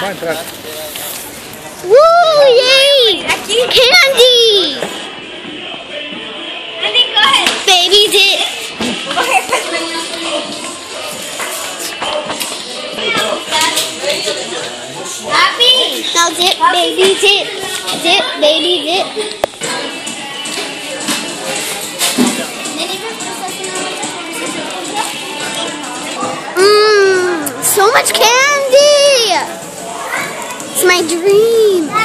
Vai entrar. Woo! Yay! Aqui. Candy! Andy, go ahead. Baby dip. Okay, faz pra mim. Happy. Now dip, baby dip. Dip, baby dip. Mmm, so much candy! my dream.